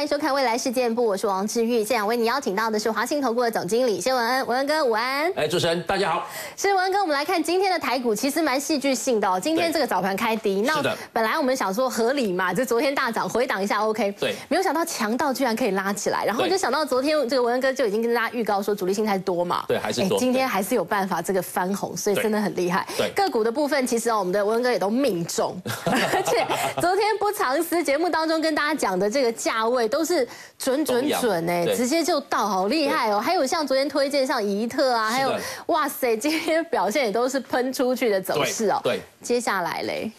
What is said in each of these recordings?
欢迎收看《未来事件部》，我是王志玉。现场为你邀请到的是华信投顾的总经理谢文恩，文恩哥午安。哎，主持人大家好。是文恩哥，我们来看今天的台股，其实蛮戏剧性的哦。今天这个早盘开低，那本来我们想说合理嘛，就昨天大涨回档一下 OK。对。没有想到强到居然可以拉起来，然后就想到昨天这个文恩哥就已经跟大家预告说主力心态多嘛。对，还是多。今天还是有办法这个翻红，所以真的很厉害。对。个股的部分，其实哦，我们的文恩哥也都命中，而且昨天不藏私，节目当中跟大家讲的这个价位都是。准准准哎，直接就到，好厉害哦！还有像昨天推荐像怡特啊，还有哇塞，今天表现也都是喷出去的走势哦。对，接下来嘞。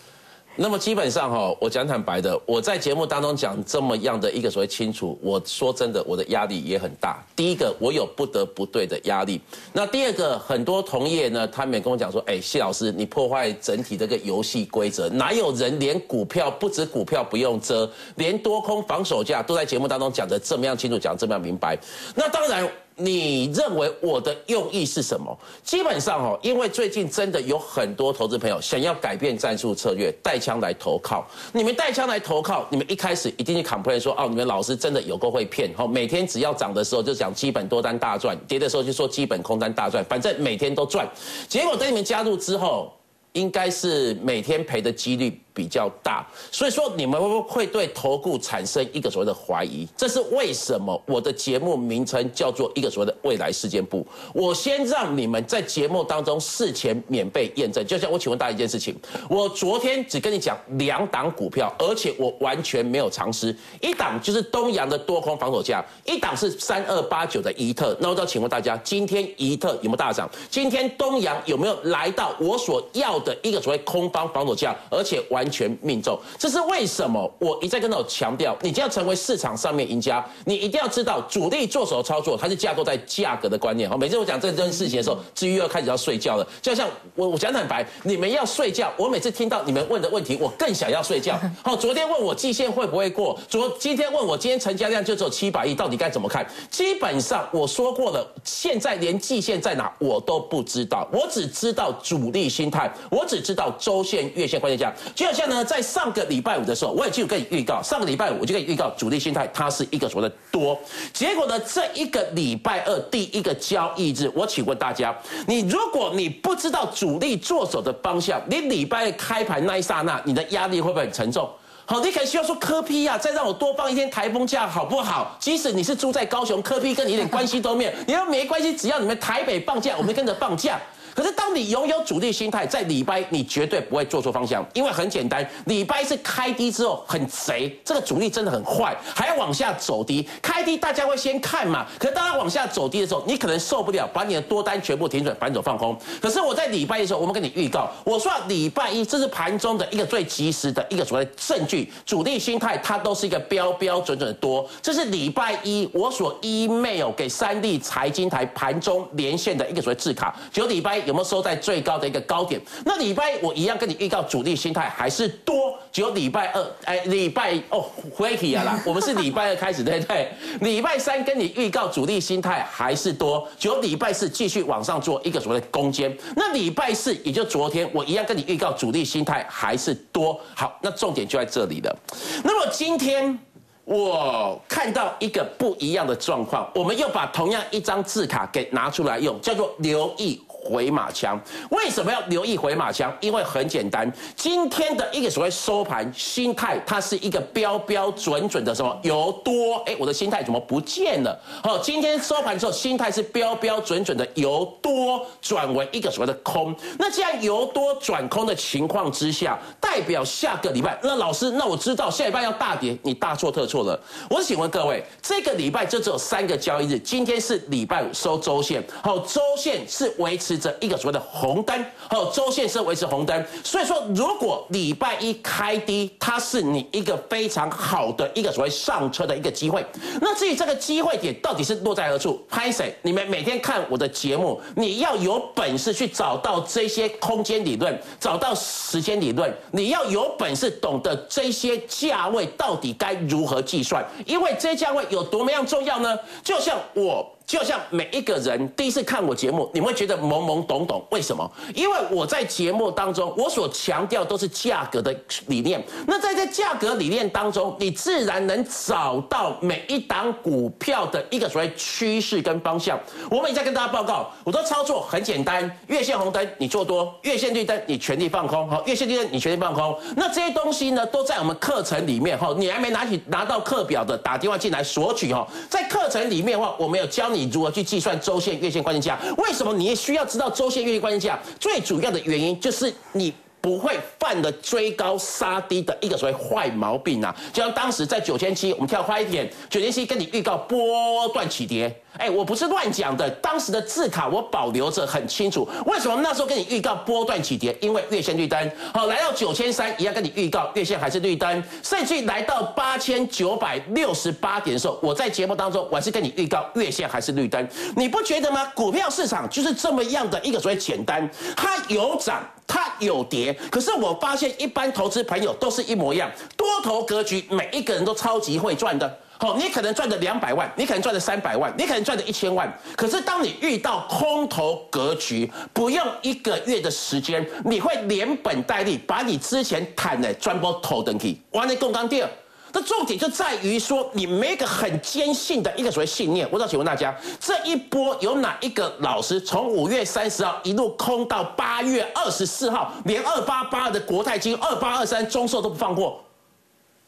那么基本上哈，我讲坦白的，我在节目当中讲这么样的一个所谓清楚，我说真的，我的压力也很大。第一个，我有不得不对的压力。那第二个，很多同业呢，他们也跟我讲说，哎，谢老师，你破坏整体这个游戏规则，哪有人连股票不止股票不用遮，连多空防守价都在节目当中讲的这么样清楚，讲这么样明白。那当然。你认为我的用意是什么？基本上哦，因为最近真的有很多投资朋友想要改变战术策略，带枪来投靠。你们带枪来投靠，你们一开始一定去 complain 说，哦，你们老师真的有够会骗，哦，每天只要涨的时候就讲基本多单大赚，跌的时候就说基本空单大赚，反正每天都赚。结果等你们加入之后，应该是每天赔的几率。比较大，所以说你们会不会对投顾产生一个所谓的怀疑？这是为什么？我的节目名称叫做一个所谓的未来事件部。我先让你们在节目当中事前免费验证。就像我请问大家一件事情，我昨天只跟你讲两档股票，而且我完全没有常识。一档就是东阳的多空防守价，一档是三二八九的怡特。那我要请问大家，今天怡特有没有大涨？今天东阳有没有来到我所要的一个所谓空方防守价？而且完。完全命中，这是为什么？我一再跟到强调，你就要成为市场上面赢家，你一定要知道主力做手操作，它是架构在价格的观念。好，每次我讲这件事情的时候，至于要开始要睡觉了，就像我我讲坦白，你们要睡觉，我每次听到你们问的问题，我更想要睡觉。好，昨天问我季线会不会过，昨今天问我今天成交量就只有七百亿，到底该怎么看？基本上我说过了，现在连季线在哪我都不知道，我只知道主力心态，我只知道周线、月线关键价。就像呢，在上个礼拜五的时候，我也就跟你预告，上个礼拜五我就跟你预告，主力心态它是一个所谓的多。结果呢，这一个礼拜二第一个交易日，我请问大家，你如果你不知道主力做手的方向，你礼拜二开盘那一刹那，你的压力会不会很沉重？好，你可能需要说科批呀，再让我多放一天台风假好不好？即使你是住在高雄，科批跟你一点关系都没有，你说没关系，只要你们台北放假，我们跟着放假。可是，当你拥有主力心态，在礼拜你绝对不会做错方向，因为很简单，礼拜是开低之后很贼，这个主力真的很坏，还要往下走低。开低大家会先看嘛，可是当它往下走低的时候，你可能受不了，把你的多单全部停准，反手放空。可是我在礼拜一的时候，我们跟你预告，我说礼拜一这是盘中的一个最及时的一个所谓的证据，主力心态它都是一个标标准准的多。这是礼拜一我所 email 给三立财经台盘中连线的一个所谓字卡，就礼拜一。有没有收在最高的一个高点？那礼拜我一样跟你预告主力心态还是多，只有礼拜二，哎，礼拜哦，回起啊啦，我们是礼拜二开始，对不对？礼拜三跟你预告主力心态还是多，只有礼拜四继续往上做一个所谓的攻坚。那礼拜四也就昨天，我一样跟你预告主力心态还是多。好，那重点就在这里了。那么今天。我看到一个不一样的状况，我们又把同样一张字卡给拿出来用，叫做留意。回马枪，为什么要留意回马枪？因为很简单，今天的一个所谓收盘心态，它是一个标标准准的什么由多？哎，我的心态怎么不见了？好，今天收盘之后，心态是标标准准的由多转为一个所谓的空。那既然由多转空的情况之下，代表下个礼拜，那老师，那我知道下礼拜要大跌，你大错特错了。我请问各位，这个礼拜就只有三个交易日，今天是礼拜五收周线，好，周线是维持。着一个所谓的红灯，有周线是维持红灯，所以说如果礼拜一开低，它是你一个非常好的一个所谓上车的一个机会。那至于这个机会点到底是落在何处，拍谁？你们每天看我的节目，你要有本事去找到这些空间理论，找到时间理论，你要有本事懂得这些价位到底该如何计算，因为这些价位有多么样重要呢？就像我。就像每一个人第一次看我节目，你们会觉得懵懵懂懂，为什么？因为我在节目当中，我所强调都是价格的理念。那在这价格理念当中，你自然能找到每一档股票的一个所谓趋势跟方向。我们也在跟大家报告，我的操作很简单：月线红灯你做多，月线绿灯你全力放空。好，月线绿灯你全力放空。那这些东西呢，都在我们课程里面。哈，你还没拿起拿到课表的，打电话进来索取。哈，在课程里面的话，我们有教你如何去计算周线、月线关键价。为什么你也需要知道周线、月线关键价？最主要的原因就是你。不会犯的追高杀低的一个所谓坏毛病啊！就像当时在九千七，我们跳快一点，九千七跟你预告波段起跌。哎，我不是乱讲的，当时的字卡我保留着很清楚。为什么那时候跟你预告波段起跌？因为月线绿灯。好，来到九千三，一样跟你预告月线还是绿灯。甚至来到八千九百六十八点的时候，我在节目当中我还是跟你预告月线还是绿灯。你不觉得吗？股票市场就是这么样的一个所谓简单，它有涨。它有跌，可是我发现一般投资朋友都是一模一样，多头格局，每一个人都超级会赚的。好，你可能赚的两百万，你可能赚的三百万，你可能赚的一千万。可是当你遇到空头格局，不用一个月的时间，你会连本带利把你之前谈的全部投进去，完了共钢掉。那重点就在于说，你没一个很坚信的一个所谓信念。我想请问大家，这一波有哪一个老师从五月三十号一路空到八月二十四号，连二八八的国泰金、二八二三中寿都不放过？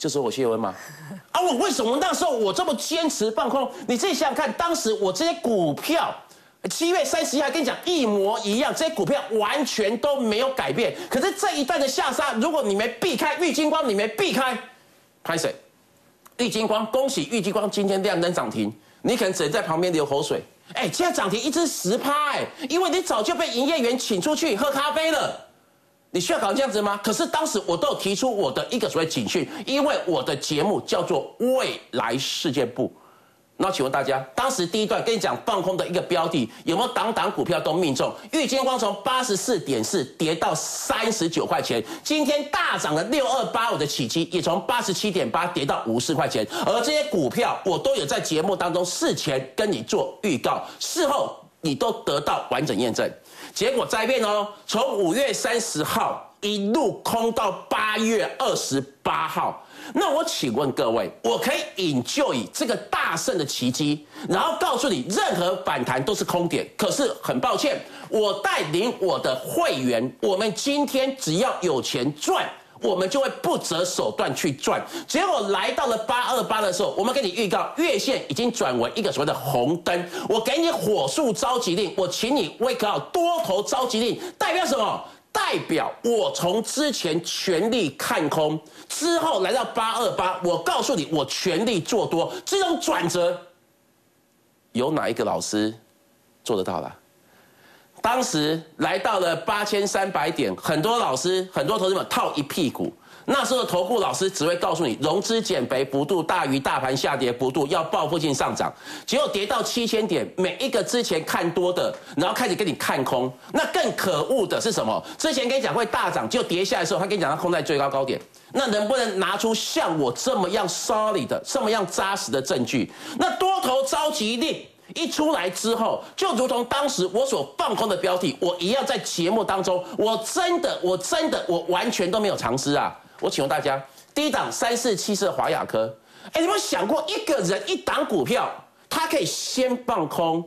就是我谢文吗？啊，我为什么那时候我这么坚持放空？你自己想想看，当时我这些股票，七月三十一还跟你讲一模一样，这些股票完全都没有改变。可是这一段的下杀，如果你没避开玉金光，你没避开。拍谁？玉金光，恭喜玉金光今天亮灯涨停，你可能只能在旁边流口水。哎，现在涨停一只十拍，因为你早就被营业员请出去喝咖啡了。你需要搞这样子吗？可是当时我都有提出我的一个所谓警讯，因为我的节目叫做未来事件部。那请问大家，当时第一段跟你讲放空的一个标的，有没有档档股票都命中？玉金光从八十四点四跌到三十九块钱，今天大涨了六二八五的起基，也从八十七点八跌到五十块钱。而这些股票，我都有在节目当中事前跟你做预告，事后你都得到完整验证。结果灾变哦，从五月三十号一路空到八月二十八号。那我请问各位，我可以引就以这个大胜的奇迹，然后告诉你，任何反弹都是空点。可是很抱歉，我带领我的会员，我们今天只要有钱赚，我们就会不择手段去赚。结果来到了八二八的时候，我们给你预告，月线已经转为一个所谓的红灯，我给你火速召集令，我请你 wake up 多头召集令，代表什么？代表我从之前全力看空，之后来到八二八，我告诉你，我全力做多。这种转折，有哪一个老师做得到了？当时来到了八千三百点，很多老师、很多投资者套一屁股。那时候的投顾老师只会告诉你，融资减肥幅度大于大盘下跌幅度，要报复性上涨。结果跌到七千点，每一个之前看多的，然后开始跟你看空。那更可恶的是什么？之前跟你讲会大涨，就跌下来的时候，他跟你讲他空在最高高点。那能不能拿出像我这么样 solid 的、这么样扎实的证据？那多头召集令一出来之后，就如同当时我所放空的标题，我一样在节目当中，我真的、我真的、我完全都没有尝试啊。我请问大家，低档三四七四的华亚科，哎，你有没有想过，一个人一档股票，他可以先放空，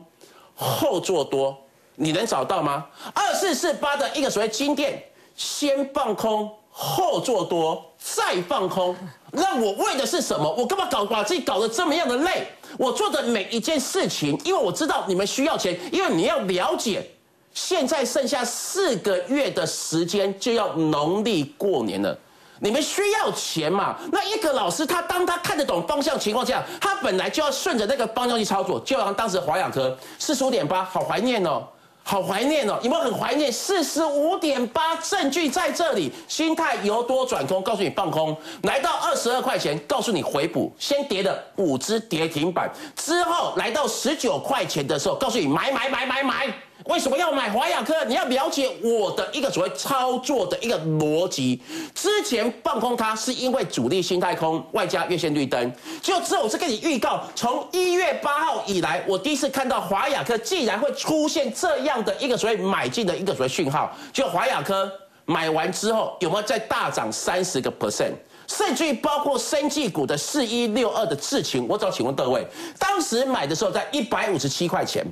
后做多，你能找到吗？二四四八的一个所谓金店，先放空，后做多，再放空，那我为的是什么？我干嘛搞把自己搞得这么样的累？我做的每一件事情，因为我知道你们需要钱，因为你要了解，现在剩下四个月的时间就要农历过年了。你们需要钱嘛？那一个老师，他当他看得懂方向情况下，他本来就要顺着那个方向去操作。就像当时华养科四十五点八，好怀念哦，好怀念哦，有没有很怀念？四十五点八，证据在这里，心态由多转空，告诉你放空，来到二十二块钱，告诉你回补，先跌的五只跌停板，之后来到十九块钱的时候，告诉你买买买买买。为什么要买华雅科？你要了解我的一个所谓操作的一个逻辑。之前放空它是因为主力心态空，外加月线绿灯。就只有我是跟你预告，从一月八号以来，我第一次看到华雅科竟然会出现这样的一个所谓买进的一个所谓讯号。就华雅科买完之后，有没有再大涨三十个 percent？甚至于包括生技股的四一六二的智勤，我只要请问各位，当时买的时候在一百五十七块钱。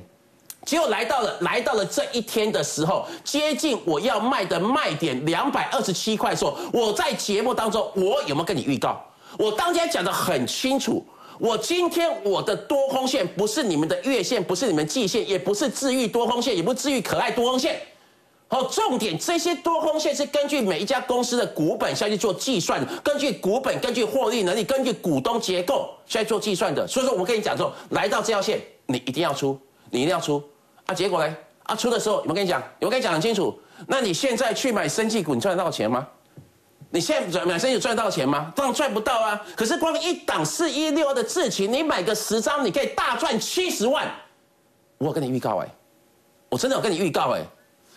结果来到了来到了这一天的时候，接近我要卖的卖点两百二十七块的时候，我在节目当中，我有没有跟你预告？我当天讲的很清楚，我今天我的多空线不是你们的月线，不是你们季线，也不是治愈多空线，也不是治愈可爱多空线。好，重点这些多空线是根据每一家公司的股本下去做计算，根据股本、根据获利能力、根据股东结构下去做计算的。所以说，我跟你讲说，来到这条线，你一定要出，你一定要出。啊，结果呢？啊，出的时候有没有跟你讲？有没有跟你讲很清楚？那你现在去买生技股，你赚得到钱吗？你现在买生技赚到钱吗？当然赚不到啊。可是光一档四一六的智勤，你买个十张，你可以大赚七十万。我跟你预告哎，我真的有跟你预告哎，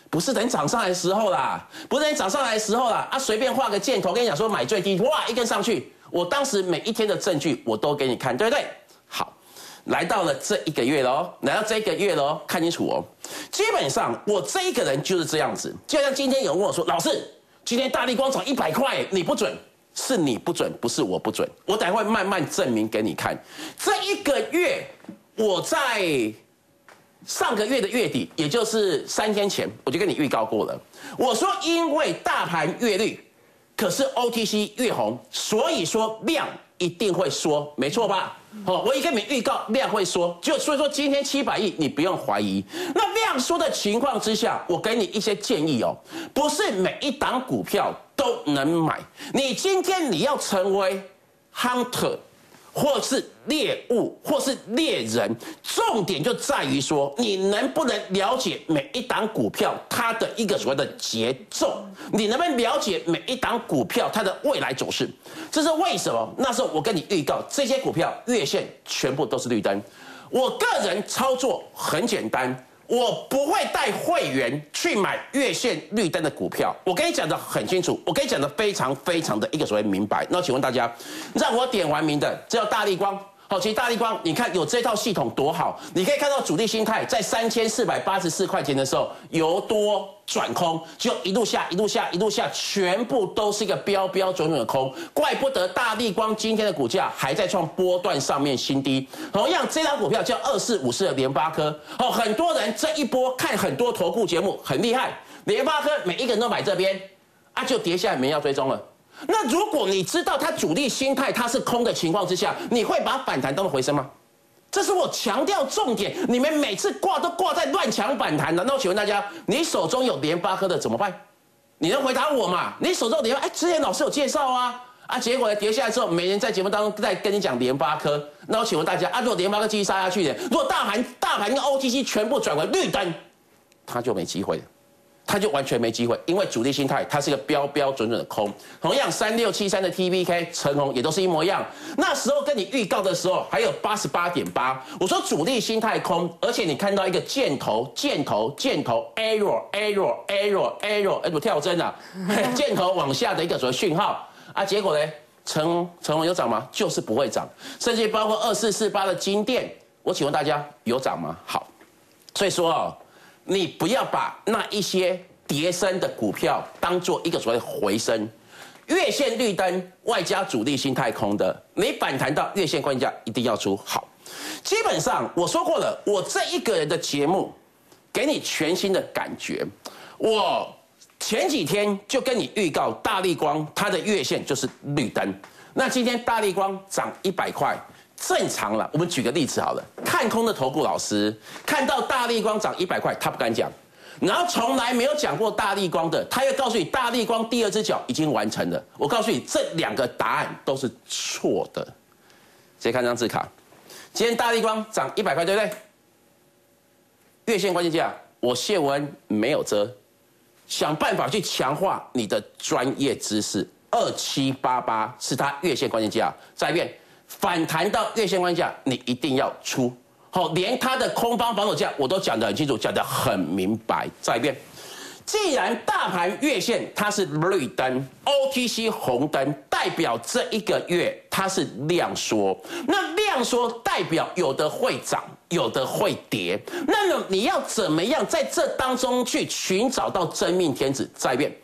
不是等涨上来的时候啦，不是等涨上来的时候啦。啊，随便画个箭头，跟你讲说买最低，哇，一根上去。我当时每一天的证据我都给你看，对不对？来到了这一个月喽，来到这一个月喽，看清楚哦。基本上我这一个人就是这样子，就像今天有人问我说：“老师，今天大力光涨一百块，你不准，是你不准，不是我不准。我等会慢慢证明给你看。这一个月，我在上个月的月底，也就是三天前，我就跟你预告过了。我说，因为大盘月绿，可是 OTC 越红，所以说量。一定会缩，没错吧？好，我已跟你预告量会说，就所以说今天七百亿，你不用怀疑。那量缩的情况之下，我给你一些建议哦，不是每一档股票都能买。你今天你要成为 hunter。或是猎物，或是猎人，重点就在于说，你能不能了解每一档股票它的一个所谓的节奏？你能不能了解每一档股票它的未来走势？这是为什么？那时候我跟你预告，这些股票月线全部都是绿灯。我个人操作很简单。我不会带会员去买月线绿灯的股票，我跟你讲的很清楚，我跟你讲的非常非常的一个所谓明白。那请问大家，让我点完名的，只有大力光。好，其实大力光，你看有这套系统多好，你可以看到主力心态在三千四百八十四块钱的时候由多转空，就一路下，一路下，一路下，全部都是一个标标准准的空，怪不得大力光今天的股价还在创波段上面新低。同样，这张股票叫二四五四的联发科，哦，很多人这一波看很多投顾节目很厉害，联发科每一个人都买这边，啊，就跌下来没要追踪了。那如果你知道它主力心态它是空的情况之下，你会把反弹当做回升吗？这是我强调重点。你们每次挂都挂在乱抢反弹，难道请问大家，你手中有联发科的怎么办？你能回答我吗？你手中联发，哎，之前老师有介绍啊，啊，结果呢跌下来之后，每人在节目当中在跟你讲联发科。那我请问大家，啊，如果联发科继续杀下去的，如果大盘大盘跟 OTC 全部转为绿灯，它就没机会了。它就完全没机会，因为主力心态它是一个标标准准的空。同样，三六七三的 T B K 成红也都是一模一样。那时候跟你预告的时候还有八十八点八，我说主力心态空，而且你看到一个箭头箭头箭头 error error error error，哎，我跳针了，箭头往下的一个所谓讯号啊，结果呢，成成红有涨吗？就是不会涨，甚至包括二四四八的金店，我请问大家有涨吗？好，所以说哦。你不要把那一些叠升的股票当做一个所谓回升，月线绿灯外加主力心太空的，你反弹到月线关价一定要出好。基本上我说过了，我这一个人的节目给你全新的感觉。我前几天就跟你预告，大力光它的月线就是绿灯。那今天大力光涨一百块。正常了，我们举个例子好了。看空的投顾老师看到大力光涨一百块，他不敢讲；然后从来没有讲过大力光的，他又告诉你大力光第二只脚已经完成了。我告诉你，这两个答案都是错的。直接看张字卡，今天大力光涨一百块，对不对？月线关键价，我谢文没有遮，想办法去强化你的专业知识。二七八八是它月线关键价，再一遍。反弹到月线关价，你一定要出好，连它的空方防守价我都讲得很清楚，讲得很明白。再一遍，既然大盘月线它是绿灯，OTC 红灯，代表这一个月它是量缩，那量缩代表有的会涨，有的会跌。那么你要怎么样在这当中去寻找到真命天子？再一遍，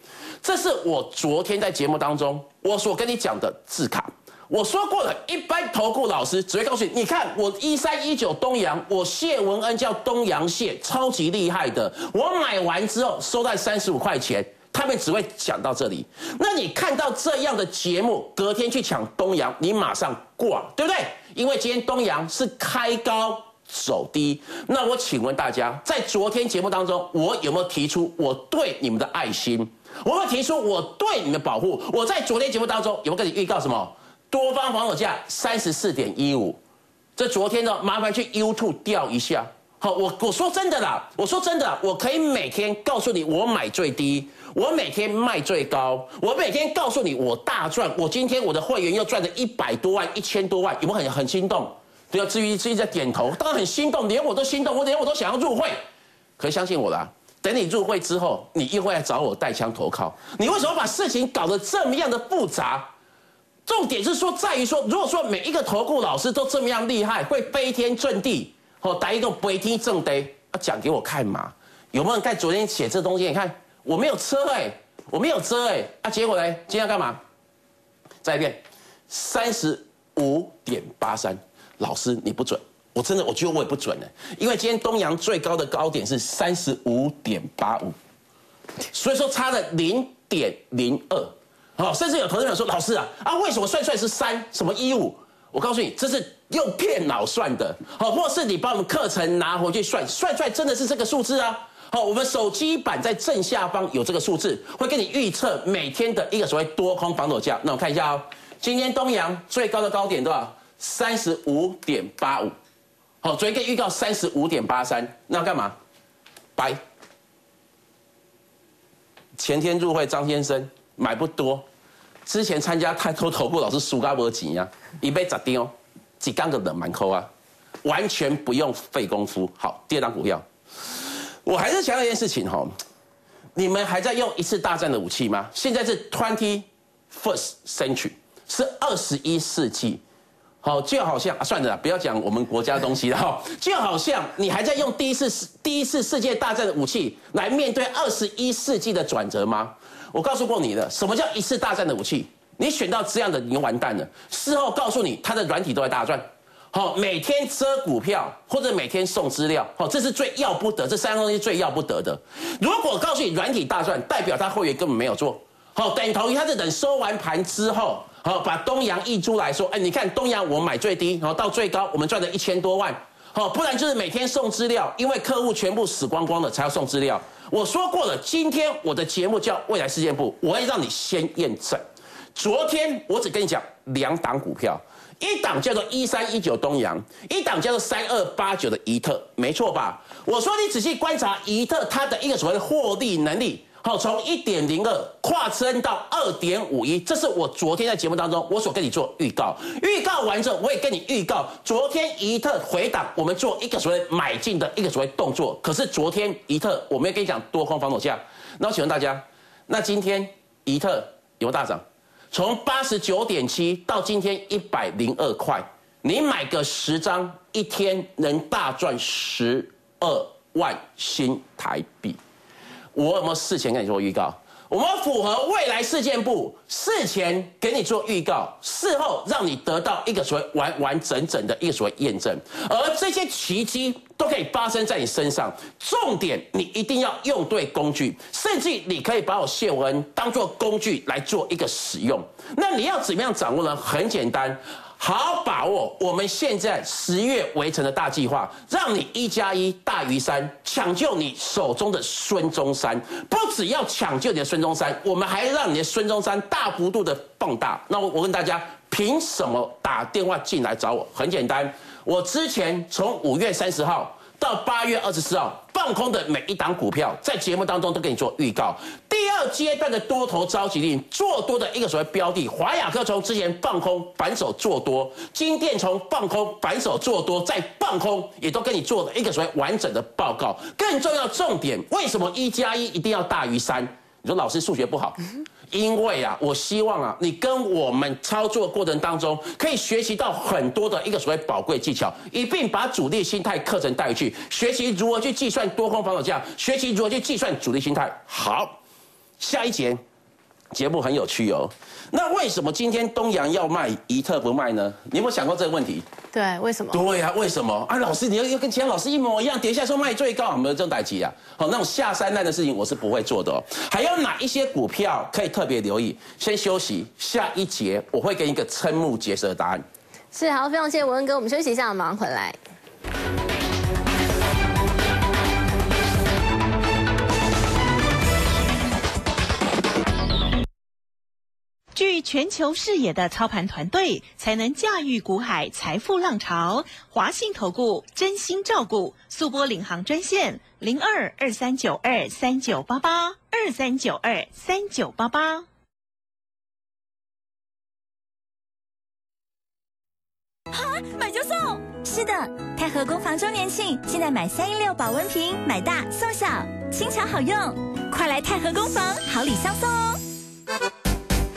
这是我昨天在节目当中我所跟你讲的字卡。我说过了，一般投顾老师只会告诉你，你看我一三一九东阳，我谢文恩叫东阳谢，超级厉害的。我买完之后收在三十五块钱，他们只会讲到这里。那你看到这样的节目，隔天去抢东阳，你马上挂，对不对？因为今天东阳是开高走低。那我请问大家，在昨天节目当中，我有没有提出我对你们的爱心？我有提出我对你们保护？我在昨天节目当中有没有跟你预告什么？多方防守价三十四点一五，这昨天呢，麻烦去 YouTube 调一下。好，我我说真的啦，我说真的，我可以每天告诉你我买最低，我每天卖最高，我每天告诉你我大赚，我今天我的会员又赚了一百多万、一千多万，有没有很很心动？对啊，至于至于在点头，当然很心动，连我都心动，我连我都想要入会。可以相信我啦，等你入会之后，你又会来找我带枪投靠。你为什么把事情搞得这么样的复杂？重点是说，在于说，如果说每一个投顾老师都这么样厉害，会飞天遁地，哦，打一个飞天正地，要讲给我看嘛？有没有人看昨天写这东西？你看我没有遮哎，我没有遮哎，啊，结果呢？今天要干嘛？再一遍，三十五点八三，老师你不准，我真的我觉得我也不准呢，因为今天东阳最高的高点是三十五点八五，所以说差了零点零二。好，甚至有投资者说：“老师啊，啊，为什么算出来是三什么一五？我告诉你，这是用电脑算的。好，或是你把我们课程拿回去算，算出来真的是这个数字啊。好，我们手机版在正下方有这个数字，会给你预测每天的一个所谓多空防守价。那我看一下哦，今天东阳最高的高点多少？三十五点八五。好，昨天预告三十五点八三，那干嘛？白。前天入会张先生。买不多，之前参加太多头部老师输嘎波钱呀，一杯砸丢，几缸个冷蛮扣啊，完全不用费功夫。好，第二张股票，我还是强调一件事情哈，你们还在用一次大战的武器吗？现在是 twenty first century，是二十一世纪。好，就好像算了，不要讲我们国家东西了哈。就好像你还在用第一次世第一次世界大战的武器来面对二十一世纪的转折吗？我告诉过你的，什么叫一次大战的武器？你选到这样的，你就完蛋了。事后告诉你，它的软体都在大赚。好，每天遮股票或者每天送资料，好，这是最要不得，这三个东西最要不得的。如果告诉你软体大赚，代表他会员根本没有做好，等同于他是等收完盘之后。好，把东阳溢出来说，哎，你看东阳我买最低，然后到最高我们赚了一千多万，好，不然就是每天送资料，因为客户全部死光光了才要送资料。我说过了，今天我的节目叫未来事件部，我会让你先验证。昨天我只跟你讲两档股票，一档叫做一三一九东阳，一档叫做三二八九的怡特，没错吧？我说你仔细观察怡特它的一个所谓的获利能力。好，从一点零二跨升到二点五一，这是我昨天在节目当中我所跟你做预告。预告完之后，我也跟你预告，昨天一特回档，我们做一个所谓买进的一个所谓动作。可是昨天一特，我没有跟你讲多空防守价。那我请问大家，那今天一特有大涨？从八十九点七到今天一百零二块，你买个十张，一天能大赚十二万新台币。我有没有事前跟你做预告？我们符合未来事件部事前给你做预告，事后让你得到一个所谓完完整整的一个所谓验证，而这些奇迹都可以发生在你身上。重点，你一定要用对工具，甚至你可以把我谢文当做工具来做一个使用。那你要怎么样掌握呢？很简单。好把握我们现在十月围城的大计划，让你一加一大于三，抢救你手中的孙中山。不只要抢救你的孙中山，我们还让你的孙中山大幅度的放大。那我我问大家，凭什么打电话进来找我？很简单，我之前从五月三十号到八月二十四号放空的每一档股票，在节目当中都给你做预告。阶段的多头召集令做多的一个所谓标的，华亚科从之前放空反手做多，金电从放空反手做多再放空，也都跟你做了一个所谓完整的报告。更重要重点，为什么一加一一定要大于三？你说老师数学不好？因为啊，我希望啊，你跟我们操作过程当中，可以学习到很多的一个所谓宝贵技巧，一并把主力心态课程带回去，学习如何去计算多空防守价，学习如何去计算主力心态。好，下一节节目很有趣哦。那为什么今天东阳要卖，怡特不卖呢？你有没有想过这个问题？对，为什么？对呀，为什么？啊，老师，你要要跟其他老师一模一样，跌下说卖最高，有没有这种代级啊？好，那种下三滥的事情我是不会做的哦。还有哪一些股票可以特别留意？先休息，下一节我会给你一个瞠目结舌的答案。是，好，非常谢谢文恩哥，我们休息一下，马上回来。具全球视野的操盘团队，才能驾驭股海财富浪潮。华信投顾真心照顾，速播领航专线零二二三九二三九八八二三九二三九八八。哈，买就送！是的，太和工房周年庆，现在买三一六保温瓶，买大送小，轻巧好用，快来太和工房，好礼相送哦！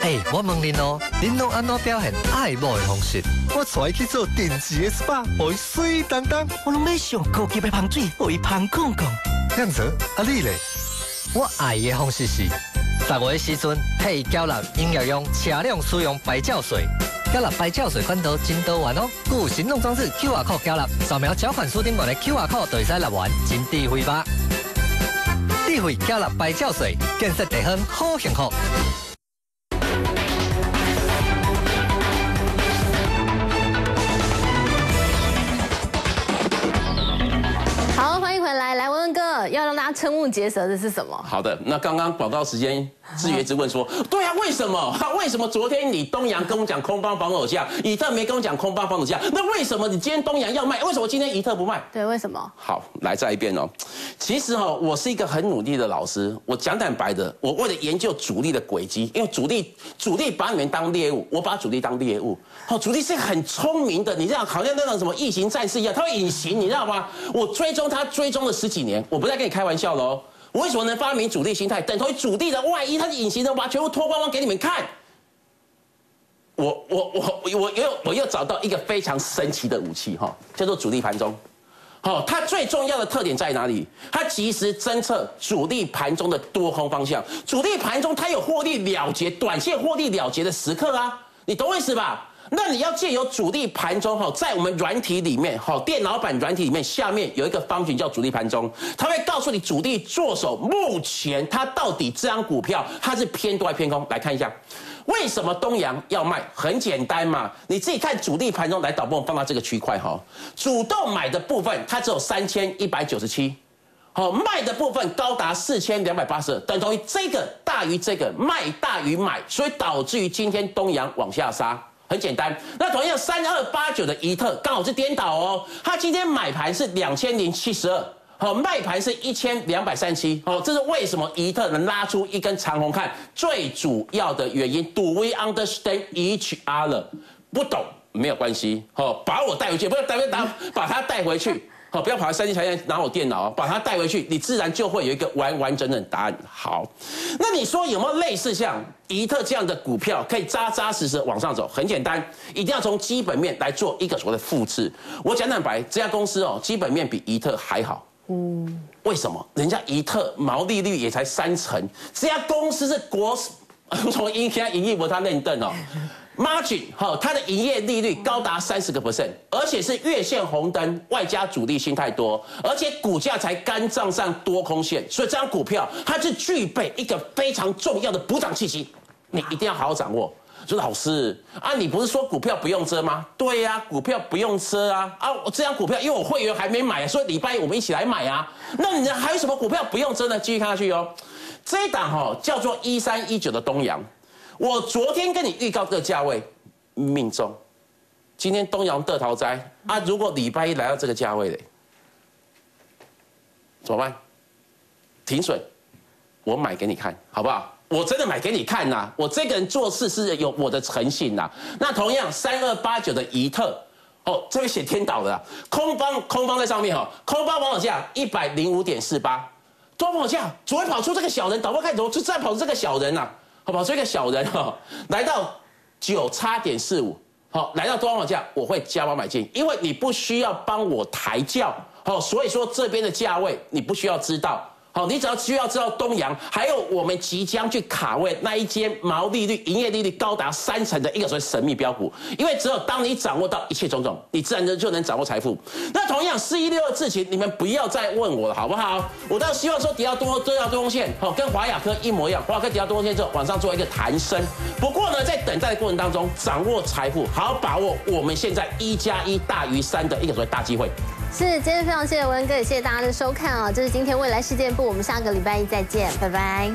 哎，我问您哦，您拢安怎表现爱慕的方式？我带伊去做电池的 SPA，互伊水当当。我拢要上高级的香水，互伊香空空。这样子，啊你咧？我爱的方式是，十月时阵配胶囊营养用车辆使用白胶水，胶囊白胶水管道真多元哦。故行动装置 QR code 胶囊，扫描缴款书顶面的 QR code 就会使来玩，真智慧吧？智慧胶囊白胶水，建设地方好幸福。目结舌的是什么？好的，那刚刚广告时间，志源直问说，对啊，为什么？为什么昨天你东阳跟我们讲空方防守价，以特没跟我讲空方防守价？那为什么你今天东阳要卖？为什么今天以特不卖？对，为什么？好，来再一遍哦。其实哈，我是一个很努力的老师，我讲坦白的，我为了研究主力的轨迹，因为主力主力把你们当猎物，我把主力当猎物。哦，主力是很聪明的，你知道，好像那种什么异形战士一样，他会隐形，你知道吗？我追踪他追踪了十几年，我不再跟你开玩笑喽。我为什么能发明主力心态？等同于主力的外衣，它是隐形的，我把全部脱光光给你们看。我我我我又我又找到一个非常神奇的武器哈，叫做主力盘中。好，它最重要的特点在哪里？它及时侦测主力盘中的多空方向。主力盘中它有获利了结、短线获利了结的时刻啊，你懂我意思吧？那你要借由主力盘中哈，在我们软体里面哈，电脑版软体里面下面有一个方群叫主力盘中，它会告诉你主力做手目前它到底这张股票它是偏多还是偏空？来看一下，为什么东阳要卖？很简单嘛，你自己看主力盘中来导播放到这个区块哈，主动买的部分它只有三千一百九十七，好卖的部分高达四千两百八十，等同于这个大于这个卖大于买，所以导致于今天东阳往下杀。很简单，那同样三二八九的怡特刚好是颠倒哦，他今天买盘是两千零七十二，好卖盘是一千两百三七，好，这是为什么怡特能拉出一根长红看最主要的原因。Do we understand each other？不懂没有关系，好，把我带回去，不要带回拿把他带回去。好，不要跑到三星茶店拿我电脑，把它带回去，你自然就会有一个完完整整答案。好，那你说有没有类似像怡特这样的股票可以扎扎实实往上走？很简单，一定要从基本面来做一个所谓的复制。我讲坦白，这家公司哦，基本面比怡特还好。嗯，为什么？人家怡特毛利率也才三成，这家公司是国 从一天营业额它认证哦。Margin 哈，它的营业利率高达三十个 percent，而且是月线红灯，外加主力心太多，而且股价才刚涨上多空线，所以这张股票它是具备一个非常重要的补涨气息，你一定要好好掌握。说老师啊，你不是说股票不用遮吗？对呀，股票不用遮啊啊！这张股票因为我会员还没买，所以礼拜一我们一起来买啊。那你还有什么股票不用遮呢？继续看下去哦。这一档哈叫做一三一九的东阳。我昨天跟你预告这个价位命中，今天东阳得逃灾啊！如果礼拜一来到这个价位嘞，怎么办？停损，我买给你看好不好？我真的买给你看呐，我这个人做事是有我的诚信呐。那同样三二八九的怡特，哦，这边写天导的，空方空方在上面哈，空方往往价一百零五点四八，多往价，只会跑出这个小人，导播看怎么就再跑出这个小人呐，好所以一个小人哈，来到九差点四五，好，来到多往价，我会加码买进，因为你不需要帮我抬轿，好，所以说这边的价位你不需要知道。好，你只要需要知道东阳，还有我们即将去卡位那一间毛利率、营业利率高达三成的一个所谓神秘标股，因为只有当你掌握到一切种种，你自然就就能掌握财富。那同样四一六二事情，你们不要再问我了，好不好？我倒希望说迪亚多多要多空线，好，跟华亚科一模一样，华亚科迪亚多空线之后往上做一个弹升。不过呢，在等待的过程当中，掌握财富，好好把握我们现在一加一大于三的一个所谓大机会。是，今天非常谢谢文哥，也谢谢大家的收看啊！这是今天未来事件部，我们下个礼拜一再见，拜拜。